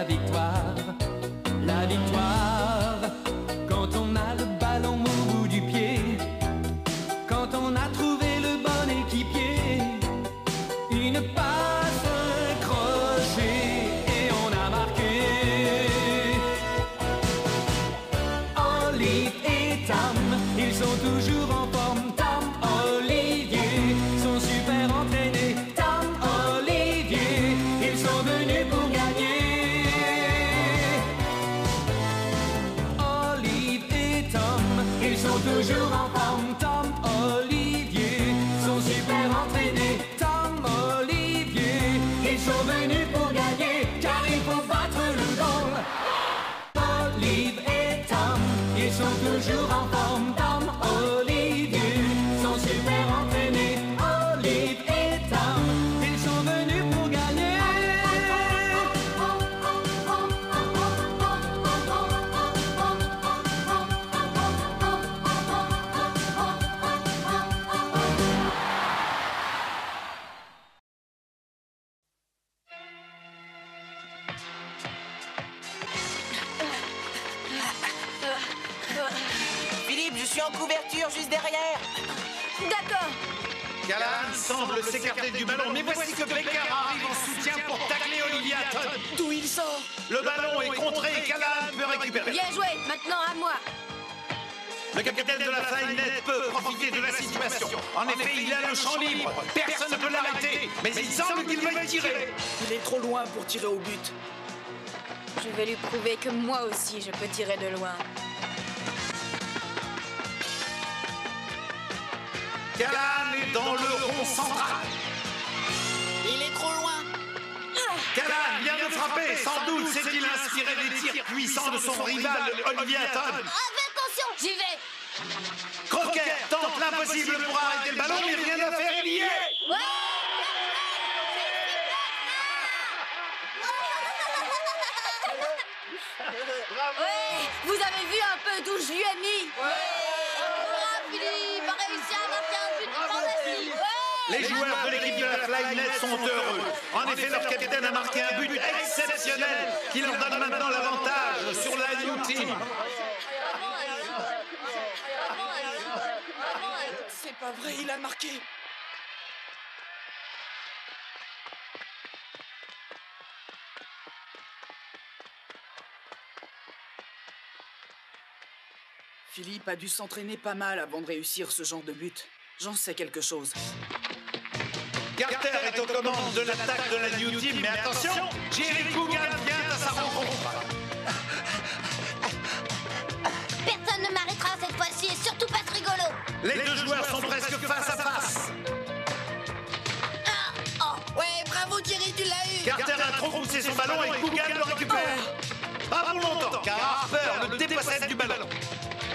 la victoire. Semble s'écarter du ballon, mais voici que Becker arrive en soutien pour tacler Olivia. D'où il sort Le ballon est contré et Callahan peut récupérer. Bien joué. Maintenant à moi. Le capitaine de la Flynet peut profiter de la situation. En effet, il a le champ libre. Personne ne peut l'arrêter, mais il semble qu'il y tirer. Il est trop loin pour tirer au but. Je vais lui prouver que moi aussi je peux tirer de loin. Callahan Il est trop loin. Callahan vient de frapper. Sans doute s'est-il inspiré des tirs puissants de son rival, Olivier Hatton. Attention. J'y vais. Crocker tente l'impossible pour arrêter le ballon, mais rien à faire, il y est. Ouais. Vous avez vu un peu d'où je lui ai mis. Ouais. Philippe Les joueurs de l'équipe de la Flynet sont heureux. En effet, leur capitaine a marqué un but exceptionnel qui leur donne maintenant l'avantage sur la New Team. C'est pas vrai, il a marqué. Philippe a dû s'entraîner pas mal avant de réussir ce genre de but. J'en sais quelque chose. Est aux commandes de l'attaque de la New Team, mais attention, Jerry Coogan vient à sa rencontre. Personne ne m'arrêtera cette fois-ci et surtout pas ce rigolo. Les deux joueurs sont presque face à face. Ouais, bravo Jerry, tu l'as eu Carter a trop poussé son ballon et Coogan le récupère. Pas pour longtemps, car Harper le dépossède du ballon.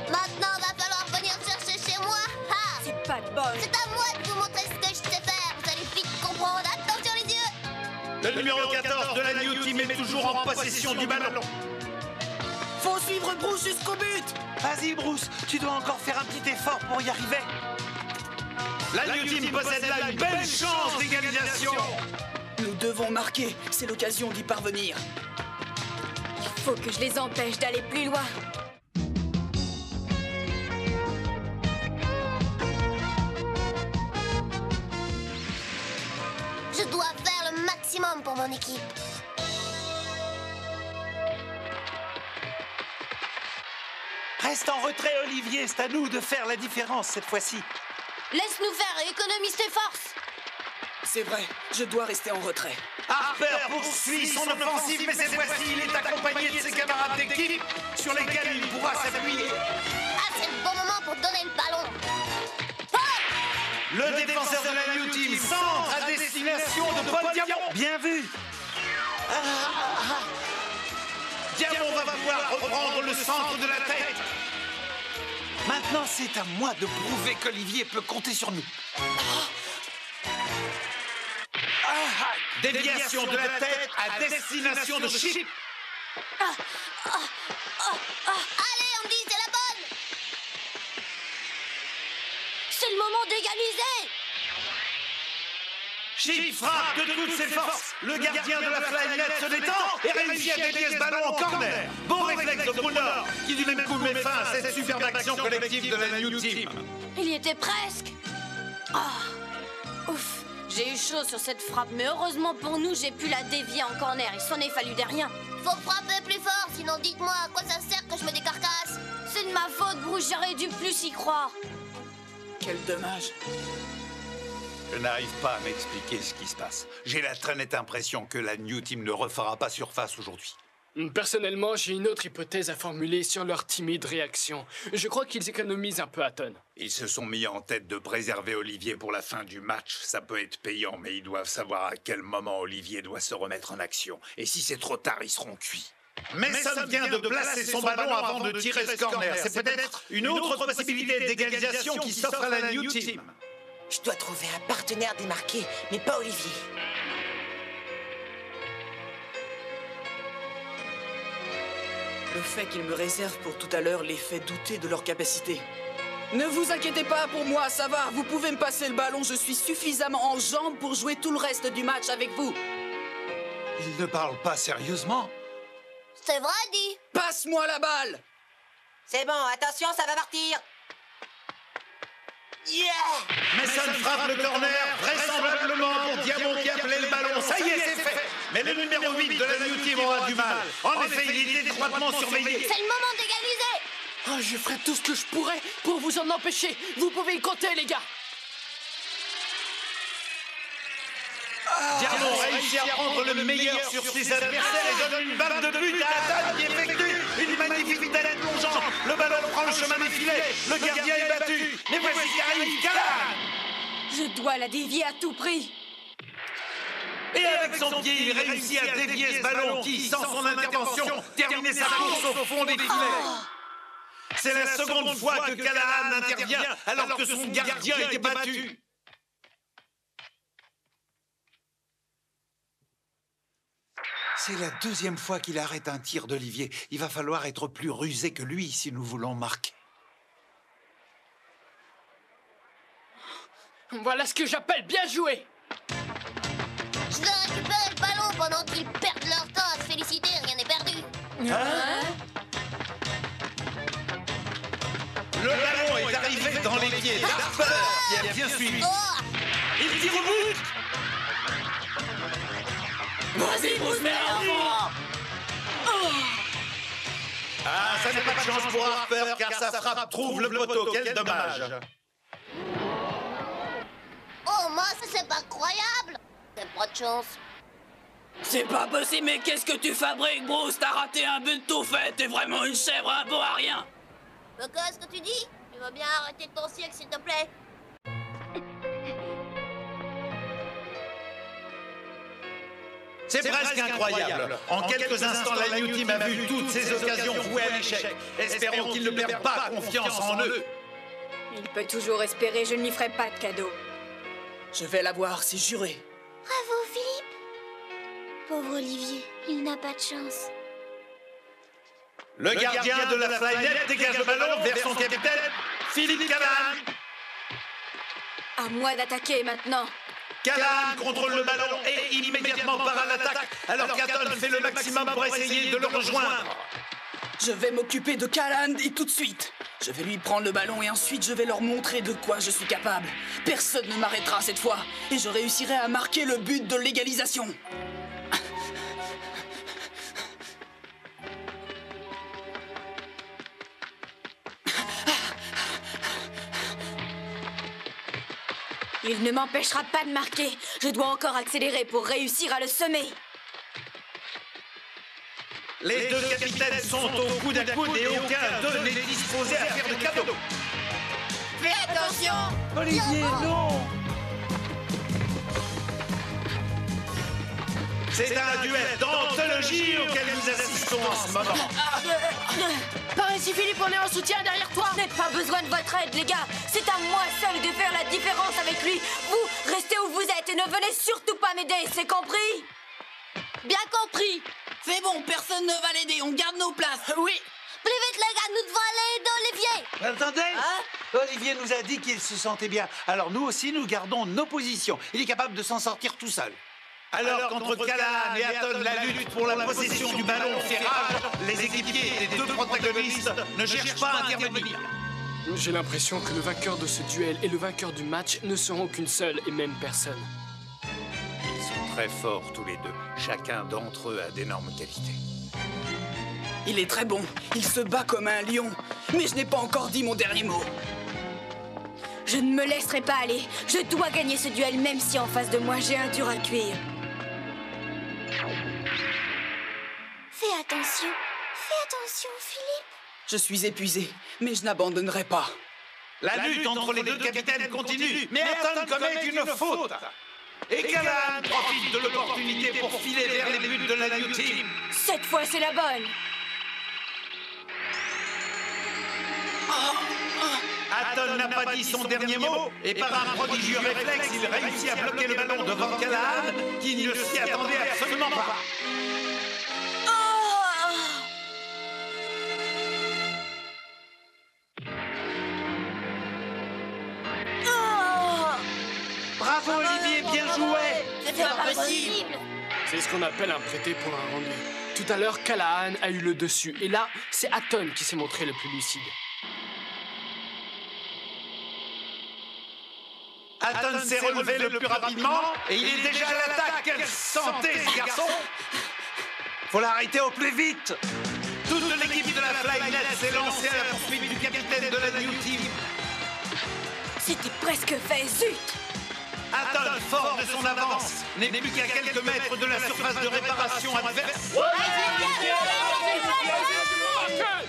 Maintenant, va falloir venir chercher chez moi. Ha C'est pas de bol. C'est à moi de vous montrer ce que je sais faire. Le numéro 14 de la New Team est toujours en possession du ballon. Faut suivre Bruce jusqu'au but Vas-y Bruce, tu dois encore faire un petit effort pour y arriver. La New Team possède là une belle chance d'égalisation. Nous devons marquer, c'est l'occasion d'y parvenir. Il faut que je les empêche d'aller plus loin. Pour mon équipe. Reste en retrait Olivier, c'est à nous de faire la différence cette fois-ci. Laisse-nous faire et économise tes forces. C'est vrai, je dois rester en retrait. Harper poursuit son offensive, mais cette fois-ci il est accompagné de ses camarades d'équipe sur lesquels il pourra s'appuyer. Ah, c'est le bon moment pour donner le ballon. Le défenseur de la New Team centre à destination de Paul Diamant. Bien vu. Diamant va pouvoir reprendre le centre de la tête. Maintenant, c'est à moi de prouver qu'Olivier peut compter sur nous. Ah, Déviation de la tête à destination de Chip. Allez, Andy, c'est la bonne. Moment d'égaliser Chip frappe de toutes ses forces. Le gardien de la flynet se détend et réussit à dévier ce ballon en corner. Bon réflexe de Brunner qui du même coup met fin à cette superbe action collective de la New Team. Il y était presque Ah Ouf J'ai eu chaud sur cette frappe, mais heureusement pour nous, j'ai pu la dévier en corner. Il s'en est fallu des rien. Faut frapper plus fort, sinon dites-moi à quoi ça sert que je me décarcasse. C'est de ma faute, Bruce, j'aurais dû plus y croire. Quel dommage. Je n'arrive pas à m'expliquer ce qui se passe. J'ai la très nette impression que la New Team ne refera pas surface aujourd'hui. Personnellement, j'ai une autre hypothèse à formuler sur leur timide réaction. Je crois qu'ils économisent un peu à tonne. Ils se sont mis en tête de préserver Olivier pour la fin du match. Ça peut être payant, mais ils doivent savoir à quel moment Olivier doit se remettre en action. Et si c'est trop tard, ils seront cuits. Mason vient de placer son ballon avant de tirer ce corner. C'est peut-être une autre possibilité d'égalisation qui s'offre à la New Team. Je dois trouver un partenaire démarqué, mais pas Olivier. Le fait qu'ils me réservent pour tout à l'heure les fait douter de leur capacité. Ne vous inquiétez pas pour moi, ça va. Vous pouvez me passer le ballon. Je suis suffisamment en jambes pour jouer tout le reste du match avec vous. Il ne parle pas sérieusement. C'est vrai, dit. Passe-moi la balle C'est bon, attention, ça va partir. Yeah Mason frappe le corner, vraisemblablement pour Diamond qui appelait le ballon. Ça y est, c'est fait. Mais le numéro 8 de la New Team aura du mal. En effet, il est étroitement surveillé. C'est le moment d'égaliser. Oh, je ferai tout ce que je pourrai pour vous en empêcher. Vous pouvez y compter, les gars. Diamond réussit à prendre le meilleur sur ses adversaires et donne une balle de but à Adam qui effectue une magnifique tête plongeante. Le ballon prend le chemin des filets. Le gardien est battu. Mais voici qui arrive Callahan. Je dois la dévier à tout prix. Et avec son pied, il réussit à dévier ce ballon qui, sans son intervention, terminait sa course au fond des filets. C'est la seconde fois que Callahan intervient alors que son gardien était battu. C'est la deuxième fois qu'il arrête un tir d'Olivier. Il va falloir être plus rusé que lui si nous voulons marquer. Voilà ce que j'appelle bien joué. Je récupérer le ballon pendant qu'ils perdent leur temps à se féliciter. Rien n'est perdu. Le ballon est arrivé dans les pieds d'Harper qui a bien suivi. Oh Il tire au but Vas-y, Bruce, mets Ah, ça n'est pas de chance pour Harper car sa frappe trouve le poteau. Quel dommage. Oh, moi, ça, c'est pas croyable. C'est pas de chance. C'est pas possible, mais qu'est-ce que tu fabriques, Bruce? T'as raté un but tout fait. T'es vraiment une chèvre, un bon à rien. Mais qu'est-ce que tu dis? Tu vas bien arrêter ton cirque, s'il te plaît? C'est presque incroyable. En quelques instants, la New Team a vu toutes ces occasions vouées à l'échec. Espérons qu'ils ne perdent pas confiance en eux. Il peut toujours espérer, je ne lui ferai pas de cadeau. Je vais l'avoir, c'est juré. Bravo, Philippe. Pauvre Olivier, il n'a pas de chance. Le gardien de la Flynet dégage le ballon vers son capitaine, Philippe Callahan. À moi d'attaquer maintenant. Callahan contrôle le ballon et immédiatement part à l'attaque, alors qu'Aton fait le maximum pour essayer de le rejoindre. Je vais m'occuper de Callahan et tout de suite. Je vais lui prendre le ballon et ensuite je vais leur montrer de quoi je suis capable. Personne ne m'arrêtera cette fois et je réussirai à marquer le but de l'égalisation. Il ne m'empêchera pas de marquer. Je dois encore accélérer pour réussir à le semer. Les deux capitaines sont au coude à coude et aucun d'eux n'est disposé à faire de cadeau. Fais attention Olivier, non C'est un duel d'anthologie auquel nous assistons en ce moment. Par ici, Philippe, on est en soutien derrière toi Je n'ai pas besoin de votre aide, les gars C'est à moi seul de faire la différence avec lui Vous, restez où vous êtes et ne venez surtout pas m'aider, c'est compris? Bien compris C'est bon, personne ne va l'aider, on garde nos places. Oui. Plus vite, les gars, nous devons aller aider Olivier. Attendez Olivier nous a dit qu'il se sentait bien. Alors nous aussi, nous gardons nos positions. Il est capable de s'en sortir tout seul. Alors qu'entre Callahan et Hatton, la lutte pour la possession du ballon fait rage, les équipiers des deux protagonistes ne cherchent pas à intervenir. J'ai l'impression que le vainqueur de ce duel et le vainqueur du match ne seront qu'une seule et même personne. Ils sont très forts tous les deux. Chacun d'entre eux a d'énormes qualités. Il est très bon. Il se bat comme un lion. Mais je n'ai pas encore dit mon dernier mot. Je ne me laisserai pas aller. Je dois gagner ce duel même si en face de moi j'ai un dur à cuire. Attention. Fais attention, Philippe. Je suis épuisé, mais je n'abandonnerai pas. La lutte entre les deux capitaines continue, mais Hatton commet une faute. Et Callahan profite de l'opportunité pour filer vers les buts de la New Team. Cette fois c'est la bonne. Hatton n'a pas dit son dernier mot, et par un prodigieux réflexe, il réussit à bloquer le ballon devant Callahan, qui ne s'y attendait absolument pas. Bravo Olivier, bien joué C'est pas possible. C'est ce qu'on appelle un prêté pour un rendu. Tout à l'heure, Callahan a eu le dessus, et là, c'est Hatton qui s'est montré le plus lucide. Hatton s'est relevé le plus rapidement, et il est déjà à l'attaque. Quelle santé, ce garçon Faut l'arrêter au plus vite Toute l'équipe de la Flynet s'est lancée à la poursuite du capitaine de la New Team. C'était presque fait, zut Hatton, fort de son avance, n'est plus qu'à quelques mètres de la surface de réparation adverse.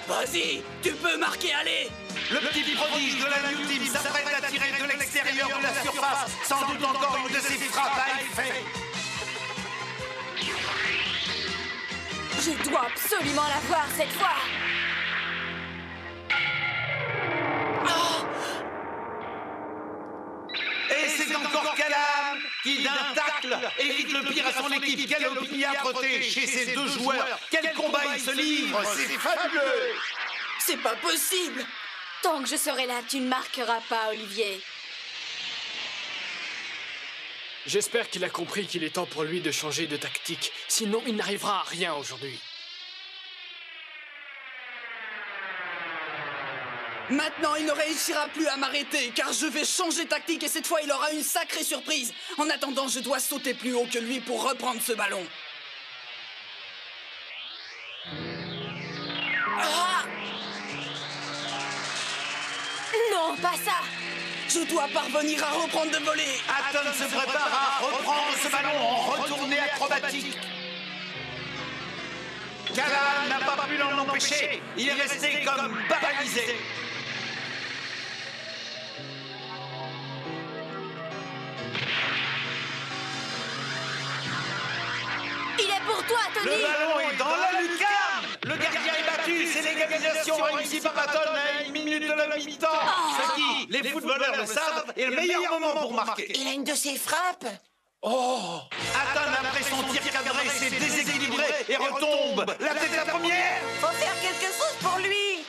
Vas-y, tu peux marquer, allez Le petit prodige de la New Team s'apprête à tirer de l'extérieur de la surface, sans doute encore une de ses frappes à effet. Je dois absolument la voir cette fois encore Callahan qui, d'un tacle, évite le pire à son équipe. Quelle opiniâtreté chez ces deux joueurs Quel combat ils se livrent C'est fabuleux C'est pas possible Tant que je serai là, tu ne marqueras pas, Olivier. J'espère qu'il a compris qu'il est temps pour lui de changer de tactique, sinon il n'arrivera à rien aujourd'hui. Maintenant, il ne réussira plus à m'arrêter, car je vais changer de tactique et cette fois, il aura une sacrée surprise. En attendant, je dois sauter plus haut que lui pour reprendre ce ballon. Ah Non, pas ça Je dois parvenir à reprendre de voler. Hatton se prépare à reprendre ce ballon en retournée acrobatique. Callahan n'a pas pu l'en empêcher. Il est resté comme paralysé. Le ballon est dans la lucarne. Le gardien est battu. C'est l'égalisation réussie par Hatton à une minute de la mi-temps. Ce qui, les footballeurs le savent, est le meilleur moment pour marquer. Il a une de ses frappes. Oh Hatton, après son tir cadré, s'est déséquilibré et retombe. La tête la première Faut faire quelque chose pour lui.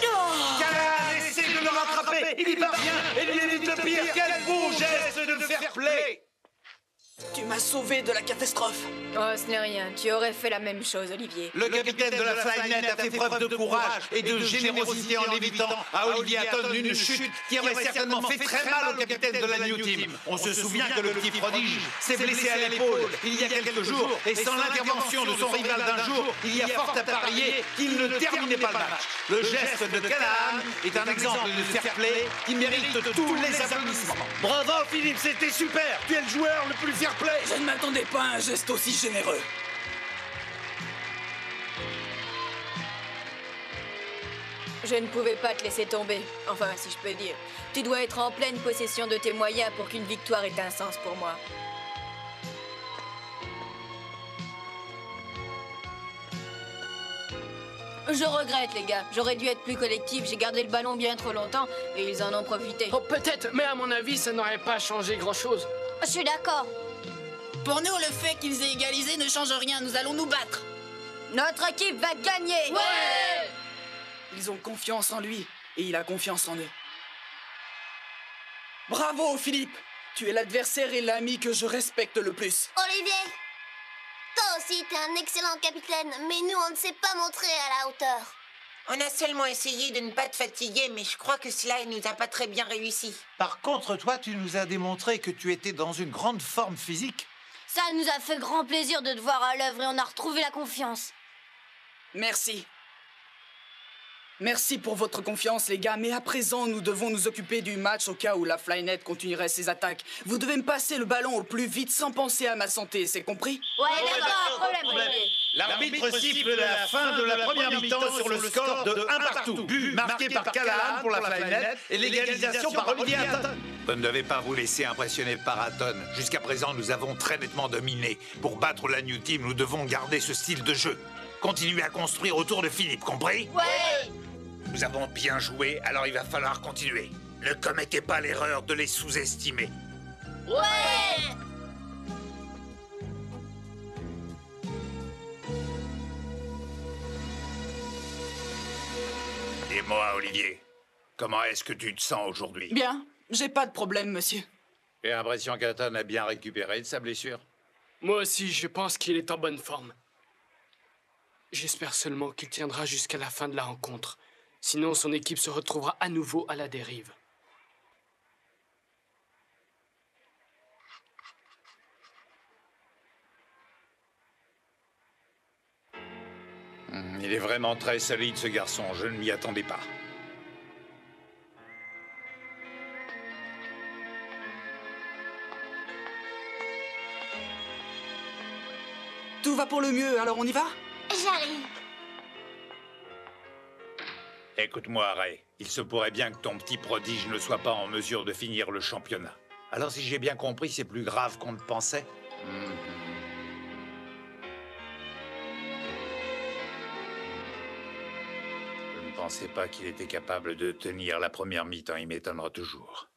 Callahan essaie de le rattraper. Il y parvient et lui évite le pire. Quel beau geste de fair play Tu m'as sauvé de la catastrophe. Oh, ce n'est rien. Tu aurais fait la même chose, Olivier. Le capitaine de la Flynet a fait preuve de courage et de générosité en évitant à Olivier Hatton une chute qui aurait certainement fait très mal au capitaine de la New Team. On se souvient que le petit prodige s'est blessé à l'épaule il y a quelques jours et sans l'intervention de son rival d'un jour, il y a fort à parier qu'il ne terminait pas le match. Le geste de Callahan est un exemple de fair play qui mérite tous les applaudissements. Bravo Philippe, c'était super Tu es le joueur le plus fair play Je ne m'attendais pas à un geste aussi généreux. Je ne pouvais pas te laisser tomber. Enfin, si je peux dire. Tu dois être en pleine possession de tes moyens pour qu'une victoire ait un sens pour moi. Je regrette, les gars. J'aurais dû être plus collectif. J'ai gardé le ballon bien trop longtemps et ils en ont profité. Oh, peut-être, mais à mon avis, ça n'aurait pas changé grand-chose. Je suis d'accord. Pour nous, le fait qu'ils aient égalisé ne change rien. Nous allons nous battre. Notre équipe va gagner Ils ont confiance en lui et il a confiance en eux. Bravo, Philippe Tu es l'adversaire et l'ami que je respecte le plus. Olivier Toi aussi, t'es un excellent capitaine, mais nous, on ne s'est pas montré à la hauteur. On a seulement essayé de ne pas te fatiguer, mais je crois que cela ne nous a pas très bien réussi. Par contre, toi, tu nous as démontré que tu étais dans une grande forme physique. Ça nous a fait grand plaisir de te voir à l'œuvre et on a retrouvé la confiance. Merci. Merci pour votre confiance, les gars, mais à présent, nous devons nous occuper du match au cas où la Flynet continuerait ses attaques. Vous devez me passer le ballon au plus vite sans penser à ma santé, c'est compris? Ouais, d'accord, pas de problème. L'arbitre siffle la fin de la première mi-temps sur le score de 1 partout. But marqué par Callahan pour la Flynet et l'égalisation par Olivier Hatton. Vous ne devez pas vous laisser impressionner par Hatton. Jusqu'à présent, nous avons très nettement dominé. Pour battre la New Team, nous devons garder ce style de jeu. Continuez à construire autour de Philippe, compris Ouais Nous avons bien joué, alors il va falloir continuer. Ne commettez pas l'erreur de les sous-estimer. Ouais Et moi, Olivier, comment est-ce que tu te sens aujourd'hui? Bien, j'ai pas de problème, monsieur. J'ai l'impression qu'Hatton a bien récupéré de sa blessure. Moi aussi, je pense qu'il est en bonne forme. J'espère seulement qu'il tiendra jusqu'à la fin de la rencontre. Sinon, son équipe se retrouvera à nouveau à la dérive. Hmm, Il est vraiment très solide, ce garçon. Je ne m'y attendais pas. Tout va pour le mieux, alors on y va? J'arrive. Écoute-moi, Ray. Il se pourrait bien que ton petit prodige ne soit pas en mesure de finir le championnat. Alors, si j'ai bien compris, c'est plus grave qu'on ne pensait. Je ne pensais pas qu'il était capable de tenir la première mi-temps. Il m'étonnera toujours.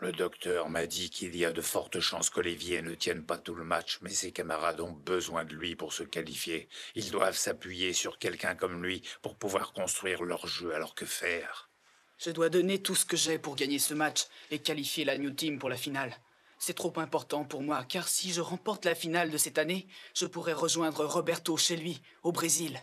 Le docteur m'a dit qu'il y a de fortes chances qu'Olivier ne tienne pas tout le match, mais ses camarades ont besoin de lui pour se qualifier. Ils doivent s'appuyer sur quelqu'un comme lui pour pouvoir construire leur jeu. Alors que faire? Je dois donner tout ce que j'ai pour gagner ce match et qualifier la New Team pour la finale. C'est trop important pour moi, car si je remporte la finale de cette année, je pourrai rejoindre Roberto chez lui, au Brésil.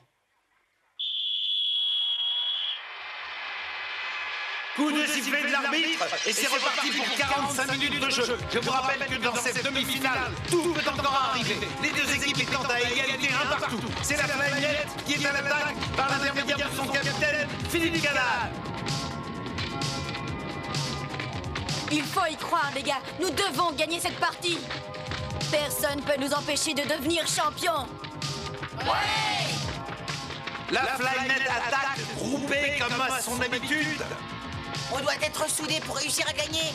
Coup de sifflet de l'arbitre et c'est reparti pour 45 minutes de jeu. Je vous rappelle que dans cette demi-finale, tout peut encore arriver. Les deux équipes étant à égalité un partout. C'est la Flynet qui est à l'attaque par l'intermédiaire de son capitaine, Philippe Callahan. Il faut y croire, les gars. Nous devons gagner cette partie. Personne peut nous empêcher de devenir champion. La Flynet attaque groupée comme à son habitude. On doit être soudés pour réussir à gagner.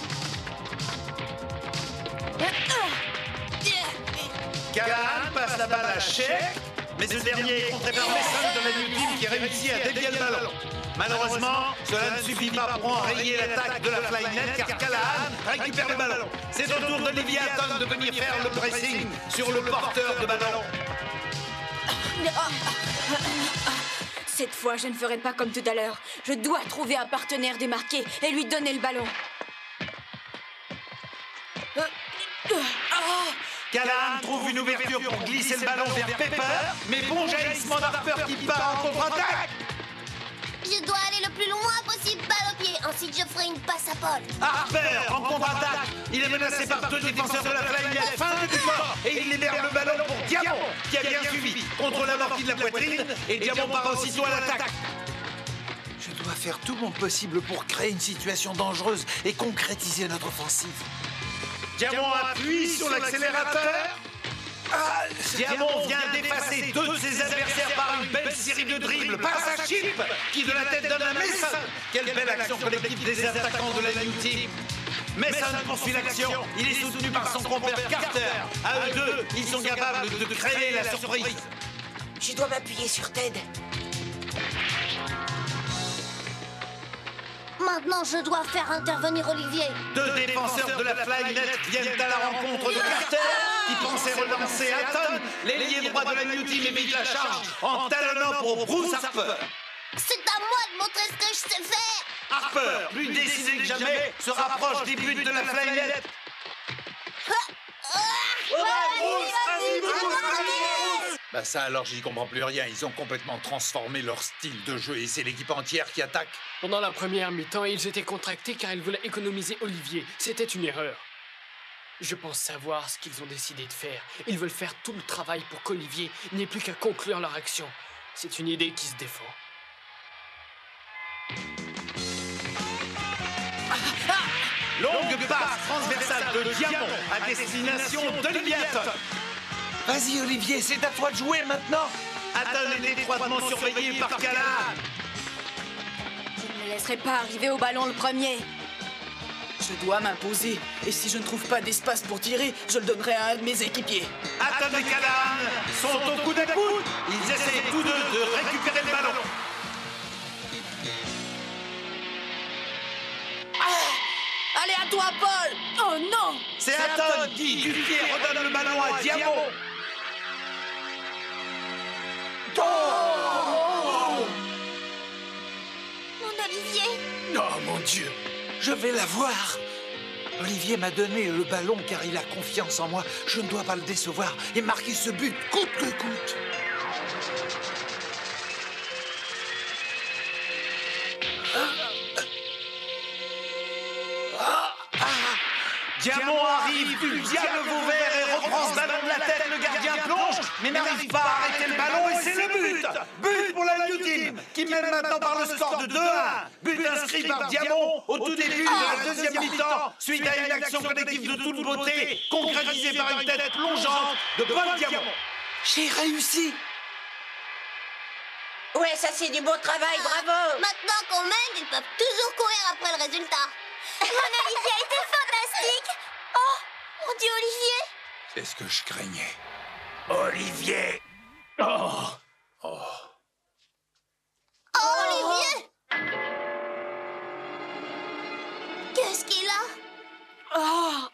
Callahan passe la balle à Sheik, mais ce dernier est contré par Messon de la New Team qui réussit à dévier le ballon. Malheureusement, cela ne suffit pas pour enrayer l'attaque de la Flynet car Callahan récupère le ballon. C'est au tour d'Olivier Hatton de venir faire le pressing sur le porteur de ballon. Cette fois, je ne ferai pas comme tout à l'heure. Je dois trouver un partenaire démarqué et lui donner le ballon. Callahan trouve une ouverture pour glisser le ballon vers Pepper, mais bon jaillissement d'Harper qui part en contre-attaque. Je dois aller le plus loin possible balle au pied. Ensuite, je ferai une passe à Paul. Harper en contre-attaque. Il est menacé par deux défenseurs de la Flynet. Fin du corps. Et il libère le ballon pour Diamant, qui a bien suivi. Contre l'amorti de la poitrine. Et Diamant part aussitôt à l'attaque. Je dois faire tout mon possible pour créer une situation dangereuse et concrétiser notre offensive. Diamant appuie sur l'accélérateur. Ah, Diamant vient d'effacer deux de ses adversaires par une belle série de dribbles. Passe à Chip, qui de la tête donne à Messon. Quelle belle action collective des attaquants de la New Team. Messon poursuit l'action. Il est soutenu par son compère Carter. À eux deux, ils sont capables de créer la surprise. Je dois m'appuyer sur Ted. Maintenant, je dois faire intervenir Olivier. Deux défenseurs de la Flynet viennent à la rencontre de Carter, qui pensait relancer Hatton. L'ailier droit de la New Team évite la charge en talonnant pour Bruce Harper. C'est à moi de montrer ce que je sais faire Harper, plus décidé que jamais, se rapproche des buts de la flyette. Bah ça alors j'y comprends plus rien. Ils ont complètement transformé leur style de jeu et c'est l'équipe entière qui attaque. Pendant la première mi-temps, ils étaient contractés car ils voulaient économiser Olivier. C'était une erreur. Je pense savoir ce qu'ils ont décidé de faire. Ils veulent faire tout le travail pour qu'Olivier n'ait plus qu'à conclure leur action. C'est une idée qui se défend. Longue passe transversale de Diamant à destination d'Olivier. Vas-y Olivier, c'est à toi de jouer maintenant. Hatton est étroitement surveillé par Callahan. Je ne me laisserai pas arriver au ballon le premier. Je dois m'imposer. Et si je ne trouve pas d'espace pour tirer, je le donnerai à un de mes équipiers. Hatton et Callahan sont au coude à coude. Ils essaient tous deux de récupérer le ballon. Allez, à toi, Paul Oh non C'est Hatton qui, du pied, redonne le ballon à Diamant. Mon Olivier Oh mon Dieu Je vais la voir. Olivier m'a donné le ballon car il a confiance en moi. Je ne dois pas le décevoir et marquer ce but coûte que coûte. Diamant arrive du diable Vauvert et reprend ce ballon de la tête. Le gardien plonge, mais n'arrive pas à arrêter le ballon et c'est le but. But pour la New Team qui mène maintenant par le score de 2-1. But inscrit par Diamant au tout début de la deuxième mi-temps suite à une action collective de toute beauté concrétisée par une tête plongeante de Paul Diamant. J'ai réussi. Ouais, ça c'est du beau travail, bravo Maintenant qu'on mène, ils peuvent toujours courir après le résultat. Mon Olivier était fantastique Oh, mon Dieu, Olivier C'est ce que je craignais. Olivier. Oh. Oh, Olivier. Qu'est-ce qu'il a? En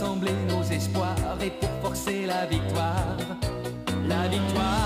rassembler nos espoirs et pour forcer la victoire. La victoire,